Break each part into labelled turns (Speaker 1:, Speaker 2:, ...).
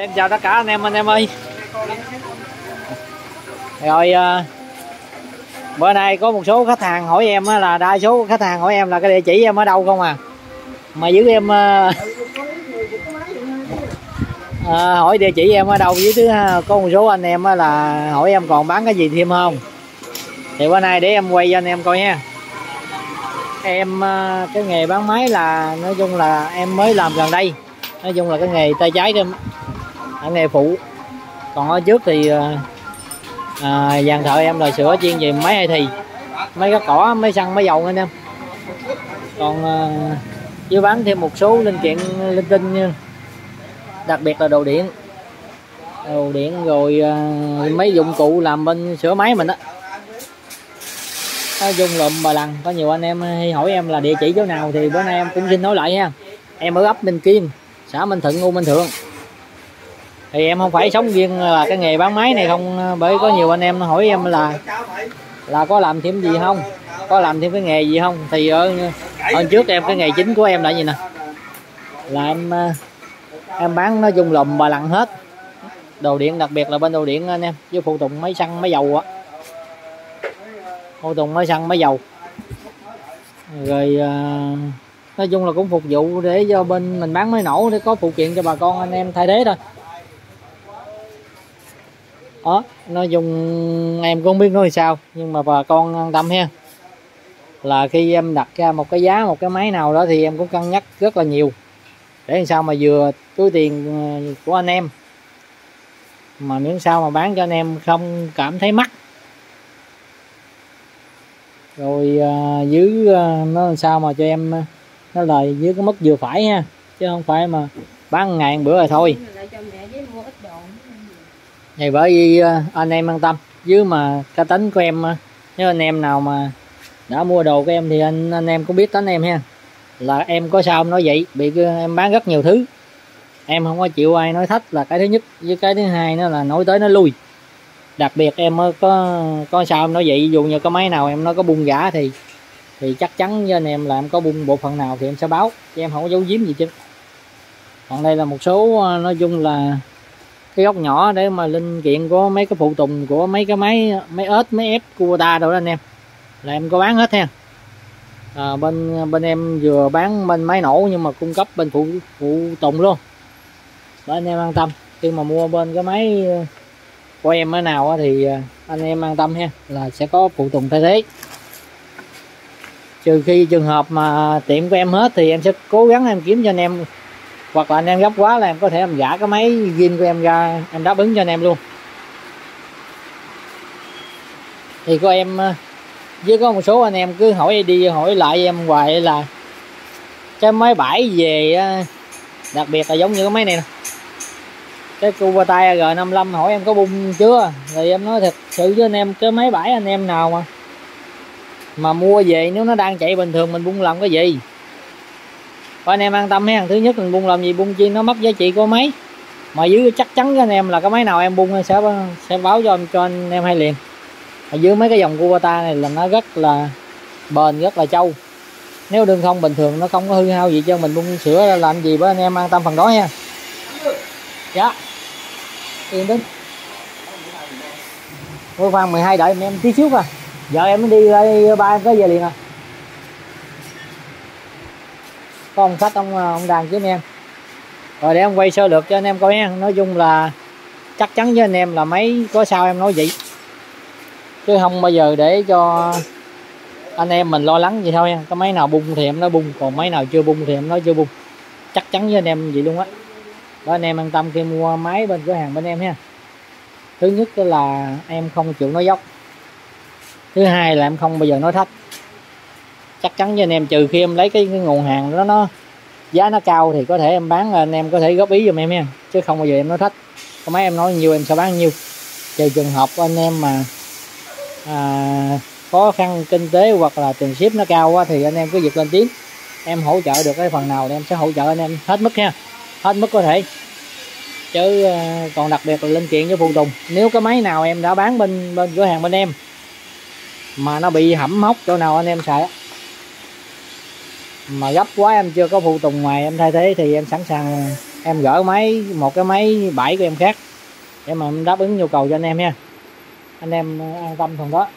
Speaker 1: em chào tất cả anh em anh em ơi. Rồi à, bữa nay có một số khách hàng hỏi em á là đa số khách hàng hỏi em là cái địa chỉ em ở đâu không à? Mà giữ em à, à, hỏi địa chỉ em ở đâu với thứ à, có một số anh em á là hỏi em còn bán cái gì thêm không? Thì bữa nay để em quay cho anh em coi nha em à, cái nghề bán máy là nói chung là em mới làm gần đây. Nói chung là cái nghề tay trái em ở nghề phụ. Còn ở trước thì ờ, à, dàn thợ em là sửa chuyên về máy hay thì máy cắt cỏ máy xăng máy dầu anh em. Còn à, bán thêm một số linh kiện linh tinh như đặc biệt là đồ điện. Đồ điện rồi à, mấy dụng cụ làm bên sửa máy mình á. Nói chung lụm bà lằng có nhiều anh em hay hỏi em là địa chỉ chỗ nào thì bữa nay em cũng xin nói lại nha em ở ấp Minh Kim xã Minh Thuận U Minh Thượng thì em không phải sống riêng là cái nghề bán máy này không à, bởi có nhiều anh em hỏi em là là có làm thêm gì không? Có làm thêm cái nghề gì không? Thì ở hôm trước em cái nghề chính của em là gì nè? Là em à, em bán nó dung lùm bà lặn hết. Đồ điện đặc biệt là bên đồ điện anh em với phụ tùng máy xăng máy dầu á. Phụ tùng máy xăng máy dầu. Rồi à, nói chung là cũng phục vụ để cho bên mình bán máy nổ để có phụ kiện cho bà con anh em thay thế thôi đó nói chung em cũng không biết nói sao nhưng mà bà con an tâm ha. Là khi em đặt ra một cái giá một cái máy nào đó thì em cũng cân nhắc rất là nhiều. Để làm sao mà vừa túi tiền ờ, của anh em mà miễn sao mà bán cho anh em không cảm thấy mắc. Rồi à, giữ à, nó làm sao mà cho em nó lời dưới cái mức vừa phải ha chứ không phải mà bán ngày một bữa rồi thôi thì bởi vì ờ, anh em an tâm. Chứ mà cá tính của em ờ, nếu anh em nào mà đã mua đồ của em thì anh anh em cũng biết tính em ha. Là em có sao em nói vậy? Bị ờ, em bán rất nhiều thứ. Em không có chịu ai nói thách là cái thứ nhất. Với cái thứ hai nó là nói tới nó lui. Đặc biệt em có có sao em nói vậy? Dù như có máy nào em nó có bung giả thì thì chắc chắn với anh em là em có bung bộ phận nào thì em sẽ báo. Chứ em không có giấu giếm gì chứ. Còn đây là một số nói chung là cái góc nhỏ để mà linh kiện của mấy cái phụ tùng của mấy cái máy máy ếch máy ép Kubota đâu đó anh em. Là em có bán hết ha. À, bên bên em vừa bán bên máy nổ nhưng mà cung cấp bên phụ phụ tùng luôn. Để anh em an tâm. Khi mà mua bên cái máy của em ở nào thì à, anh em an tâm ha là sẽ có phụ tùng thay thế. Trừ khi trường hợp mà tiệm của em hết thì em sẽ cố gắng em kiếm cho anh em hoặc là anh em gấp quá là em có thể em giả cái máy zin của em ra, em đáp ứng cho anh em luôn. Thì có em ờ, với có một số anh em cứ hỏi đi, hỏi lại em hoài là cái máy bãi về ờ, đặc biệt là giống như cái máy này nè. Cái Kubota G55 hỏi em có bung chưa? Thì em nói thật sự với anh em, cái máy bãi anh em nào mà mà mua về nếu nó đang chạy bình thường mình bung làm cái gì? Thôi anh em an tâm ha thứ nhất mình buông làm gì buông chi, nó mất giá trị của máy. Mà dưới chắc chắn với anh em là cái máy nào em buông sẽ sẽ báo cho anh cho anh em hay liền. Ở dưới mấy cái dòng Kubota này là nó rất là bền, rất là trâu. Nếu đường không bình thường nó không có hư hao gì cho mình buông sửa ra làm gì với anh em an tâm phần đó nha. Dạ. Yên tĩnh. Ôi khoan 12 đợi em tí xíu à. Giờ em đi đây ba em có về liền à. Có ông khách ông ông đàn với anh em. Rồi để em quay sơ lược cho anh em coi nha. Nói chung là chắc chắn với anh em là mấy, có sao em nói vậy. Chứ không bao giờ để cho anh em mình lo lắng gì thôi nha. Có máy nào bung thì em nói bung, Còn máy nào chưa bung thì em nói chưa bung. Chắc chắn với anh em vậy luôn á. Đó, anh em an tâm khi mua máy bên cửa hàng bên em ha. Thứ nhất là em không chịu nói dốc. Thứ hai là em không bao giờ nói thách chắc chắn với anh em trừ khi em lấy cái, cái nguồn hàng đó nó giá nó cao thì có thể em bán anh em có thể góp ý giùm em nha. Chứ không bao giờ em nói thách. Có mấy em nói nhiêu em sẽ bán nhiêu. Trừ trường hợp anh em mà à, khó khăn kinh tế hoặc là tiền ship nó cao quá thì anh em cứ việc lên tiếng. Em hỗ trợ được cái phần nào thì em sẽ hỗ trợ anh em hết mức nha. Hết mức có thể. Chứ à, còn đặc biệt là linh kiện với phụ tùng. Nếu cái máy nào em đã bán bên bên cửa hàng bên em mà nó bị hẩm móc chỗ nào anh em xài mà gấp quá em chưa có phụ tùng ngoài em thay thế thì em sẵn sàng em gỡ máy một cái máy bảy của em khác để mà đáp ứng nhu cầu cho anh em nha. Anh em an tâm phần đó.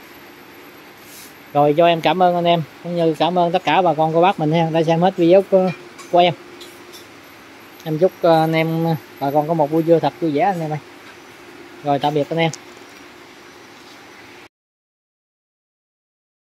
Speaker 1: Rồi cho em cảm ơn anh em cũng như cảm ơn tất cả bà con cô bác mình ha đã xem hết video của, của em. Em chúc ờ, anh em bà con có một buổi trưa thật vui vẻ anh em ơi. Rồi tạm biệt anh em.